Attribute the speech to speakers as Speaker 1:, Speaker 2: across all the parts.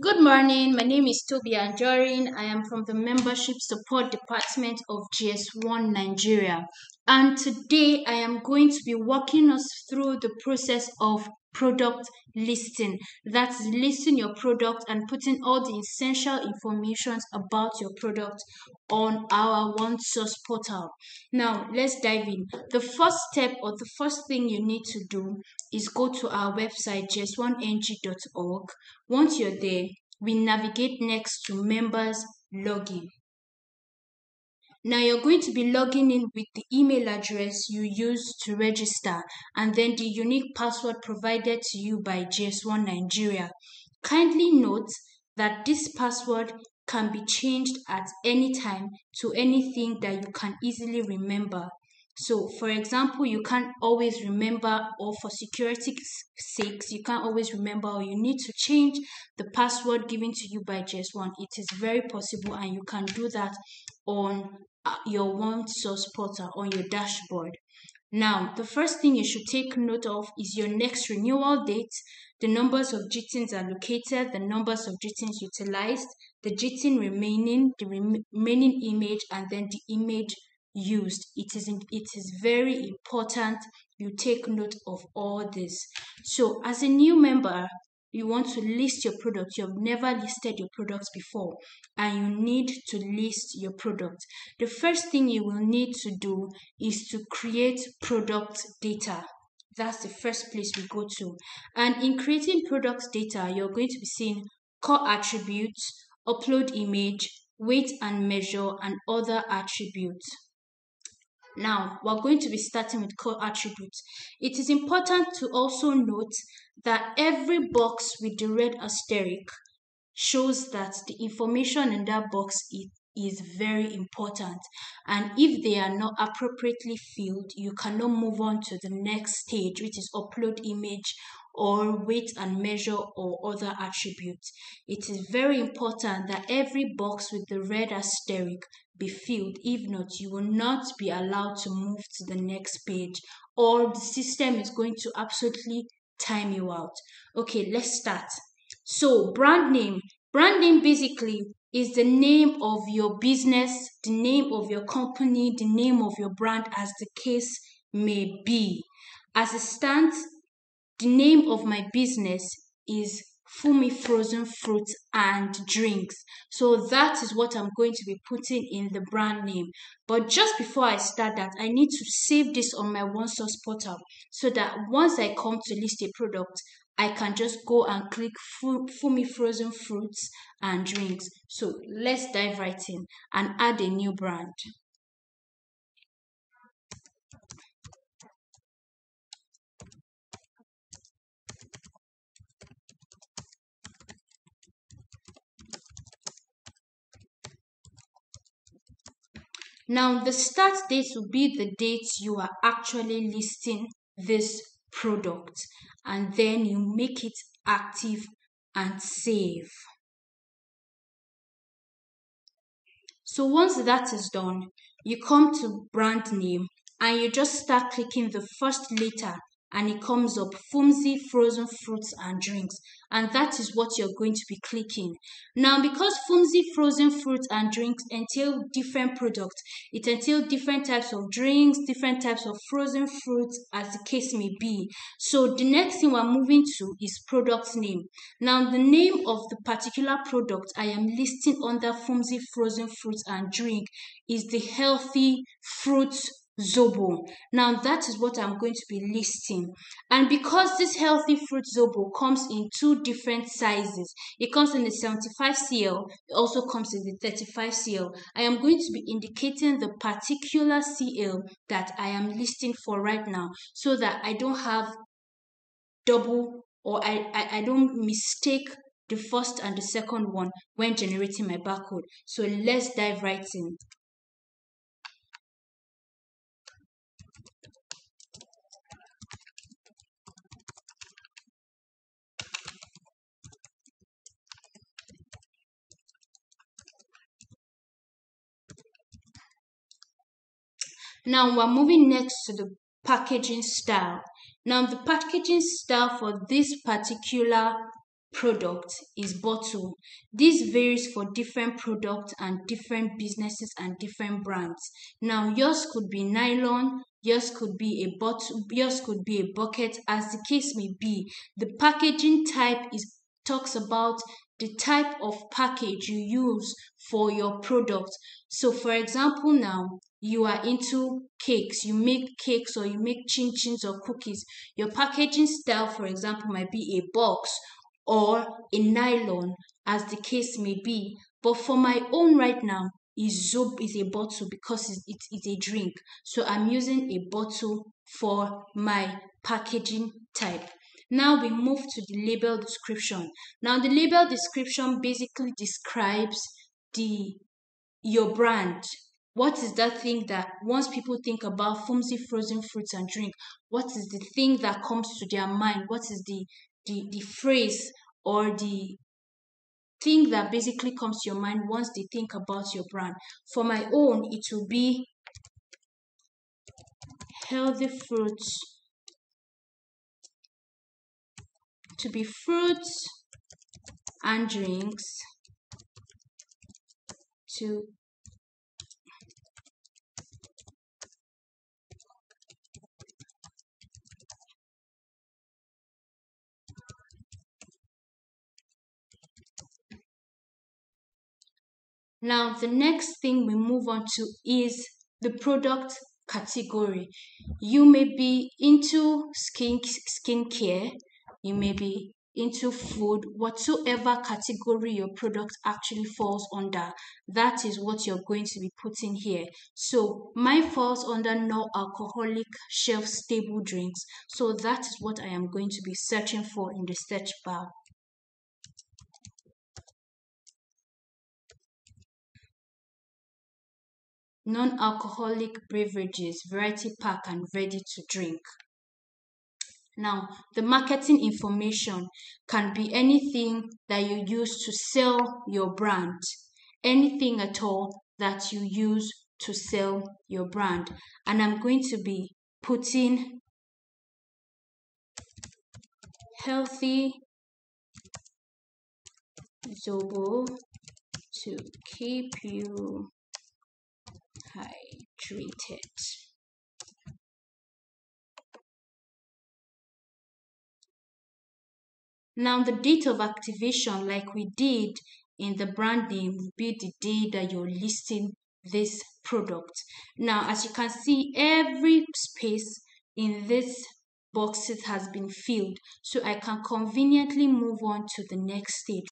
Speaker 1: Good morning. My name is Toby Anjorin. I am from the Membership Support Department of GS1 Nigeria. And today I am going to be walking us through the process of product listing. That's listing your product and putting all the essential information about your product on our one source portal. Now let's dive in. The first step or the first thing you need to do is go to our website gs1ng.org. Once you're there, we navigate next to members login. Now you're going to be logging in with the email address you used to register and then the unique password provided to you by GS1 Nigeria. Kindly note that this password can be changed at any time to anything that you can easily remember. So, for example, you can't always remember, or for security sakes, you can't always remember, or you need to change the password given to you by GS1. It is very possible, and you can do that on Uh, your one source portal on your dashboard. Now, the first thing you should take note of is your next renewal date, the numbers of GTINs allocated, the numbers of GTINs utilized, the GTIN remaining, the remaining image, and then the image used. It is, it is very important you take note of all this. So as a new member, you want to list your product. You have never listed your products before and you need to list your product. The first thing you will need to do is to create product data. That's the first place we go to. And in creating product data, you're going to be seeing core attributes, upload image, weight and measure, and other attributes. Now, we're going to be starting with core attributes. It is important to also note that every box with the red asterisk shows that the information in that box is, is very important. And if they are not appropriately filled, you cannot move on to the next stage, which is upload image or weight and measure or other attributes. It is very important that every box with the red asterisk be filled. If not, you will not be allowed to move to the next page or the system is going to absolutely time you out. Okay, let's start. So, brand name. Brand name basically is the name of your business, the name of your company, the name of your brand, as the case may be. As it stands, the name of my business is Fumi frozen fruits and drinks. So that is what I'm going to be putting in the brand name. But just before I start that, I need to save this on my one source portal so that once I come to list a product, I can just go and click Fumi frozen fruits and drinks. So let's dive right in and add a new brand. Now, the start date will be the date you are actually listing this product, and then you make it active and save. So once that is done, you come to brand name and you just start clicking the first letter and it comes up Fumzi frozen fruits and drinks. And that is what you're going to be clicking. Now because Fumzi frozen fruits and drinks entail different products it entails different types of drinks different types of frozen fruits as the case may be. So the next thing we're moving to is product name. Now the name of the particular product I am listing under Fumzi frozen fruits and drink is the healthy fruits Zobo. Now that is what I'm going to be listing. And because this healthy fruit Zobo comes in two different sizes, it comes in the 75 cl, it also comes in the 35 cl. I am going to be indicating the particular cl that I am listing for right now so that I don't have double or I, I, I don't mistake the first and the second one when generating my barcode. So let's dive right in. Now we're moving next to the packaging style. Now the packaging style for this particular product is bottle. This varies for different products and different businesses and different brands. Now yours could be nylon, yours could be a bottle, yours could be a bucket as the case may be. The packaging type is talks about the type of package you use for your product. So for example now, you are into cakes, you make cakes or you make chin chins or cookies. Your packaging style, for example, might be a box or a nylon as the case may be. But for my own right now, is Zob is a bottle because it's, it's, it's a drink. So I'm using a bottle for my packaging type. Now we move to the label description. Now the label description basically describes the your brand. What is that thing that once people think about Fumzi frozen fruits and drink, what is the thing that comes to their mind? What is the the, the phrase or the thing that basically comes to your mind once they think about your brand. For my own, it will be healthy fruits to be fruits and drinks to Now, the next thing we move on to is the product category. You may be into skin skincare, you may be into food, whatsoever category your product actually falls under, that is what you're going to be putting here. So mine falls under no alcoholic shelf stable drinks. So that is what I am going to be searching for in the search bar. Non-alcoholic beverages, variety pack and ready to drink. Now, the marketing information can be anything that you use to sell your brand, anything at all that you use to sell your brand. And I'm going to be putting healthy Zobo to keep you hydrated. Now the date of activation like we did in the brand name will be the day that you're listing this product. Now as you can see every space in this boxes has been filled so I can conveniently move on to the next stage.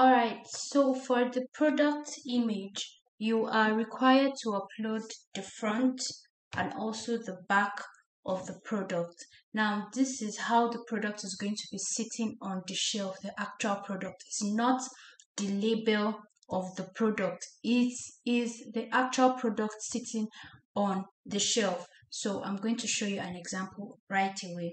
Speaker 1: Alright, so for the product image, you are required to upload the front and also the back of the product. Now, this is how the product is going to be sitting on the shelf, the actual product. It's not the label of the product. It is the actual product sitting on the shelf. So I'm going to show you an example right away.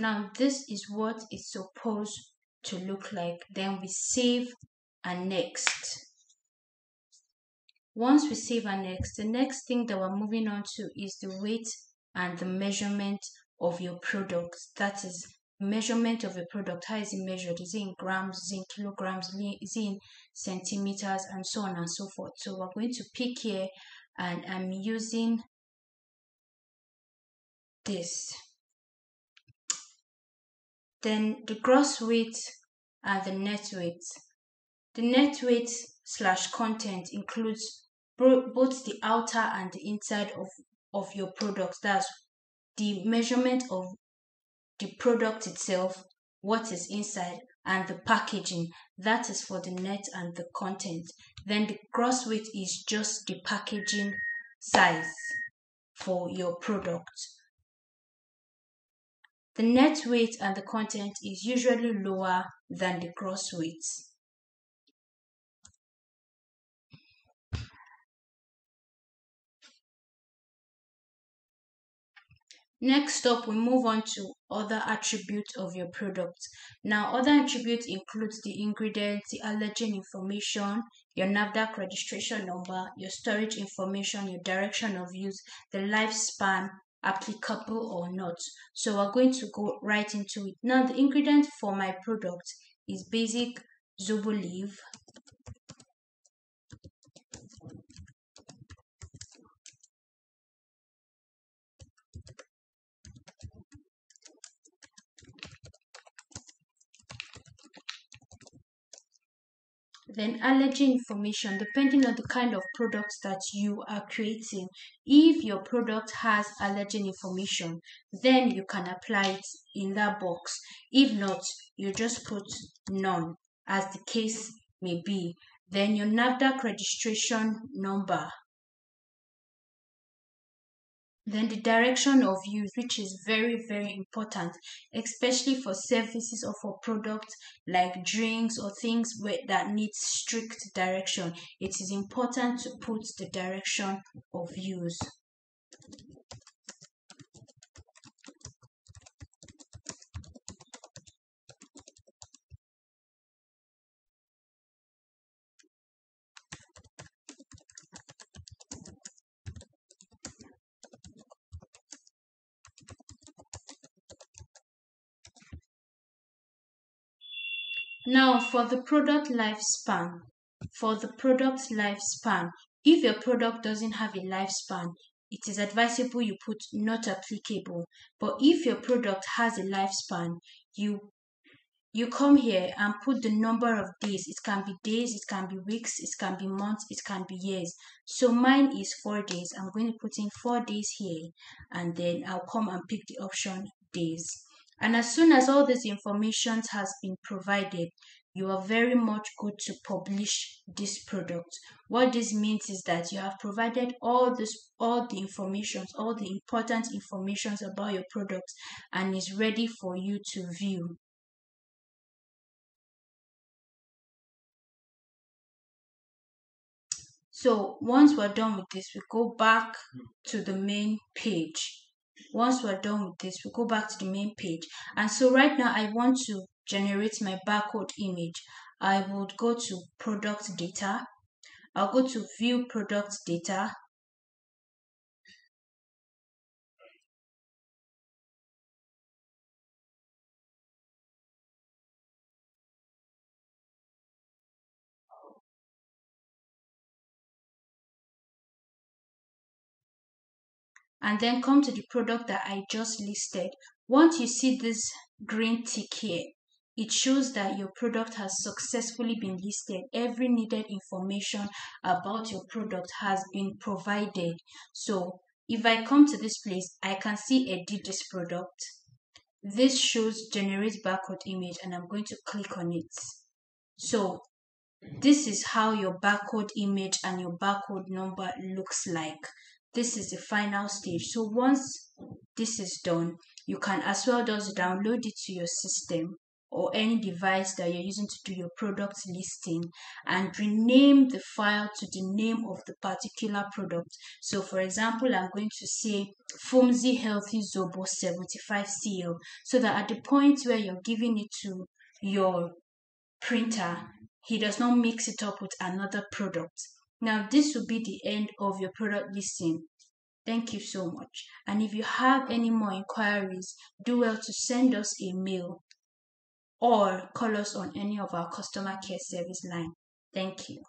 Speaker 1: Now this is what it's supposed to look like. Then we save and next. Once we save and next, the next thing that we're moving on to is the weight and the measurement of your product. That is measurement of a product. How is it measured? Is it in grams, is it in kilograms, is it in centimeters, and so on and so forth. So we're going to pick here and I'm using this. Then the gross weight and the net weight. The net weight slash content includes both the outer and the inside of, of your product. That's the measurement of the product itself, what is inside, and the packaging. That is for the net and the content. then the gross weight is just the packaging size for your product. The net weight and the content is usually lower than the gross weight. Next up, we move on to other attributes of your product. Now, other attributes includes the ingredients, the allergen information, your NAFDAC registration number, your storage information, your direction of use, the lifespan, applicable or not. So we're going to go right into it. Now, the ingredient for my product is basic zobo leaf, then allergy information depending on the kind of products that you are creating. If your product has allergen information then you can apply it in that box. If not you just put none as the case may be. Then your NAFDAC registration number then the direction of use, which is very, very important, especially for services or for products like drinks or things where, that need strict direction. It is important to put the direction of use. Now, for the product lifespan, for the product lifespan, if your product doesn't have a lifespan, it is advisable you put not applicable. But if your product has a lifespan, you you come here and put the number of days. It can be days, it can be weeks, it can be months, it can be years. So mine is four days. I'm going to put in four days here and then I'll come and pick the option days. And as soon as all this information has been provided, you are very much good to publish this product. What this means is that you have provided all this, all the information, all the important information about your product and is ready for you to view. So once we're done with this, we go back hmm. to the main page once we're done with this we go back to the main page. And so right now i want to generate my barcode image. I would go to product data. I'll go to view product data and then come to the product that I just listed. Once you see this green tick here, it shows that your product has successfully been listed. Every needed information about your product has been provided. So if I come to this place, I can see edit this product. This shows generate barcode image and I'm going to click on it. So this is how your barcode image and your barcode number looks like this is the final stage so once this is done you can as well just download it to your system or any device that you're using to do your product listing and rename the file to the name of the particular product. So for example, I'm going to say Fumzi Healthy Zobo 75cl so that at the point where you're giving it to your printer, he does not mix it up with another product. Now, this will be the end of your product listing. Thank you so much. And if you have any more inquiries, do well to send us a mail or call us on any of our customer care service line. Thank you.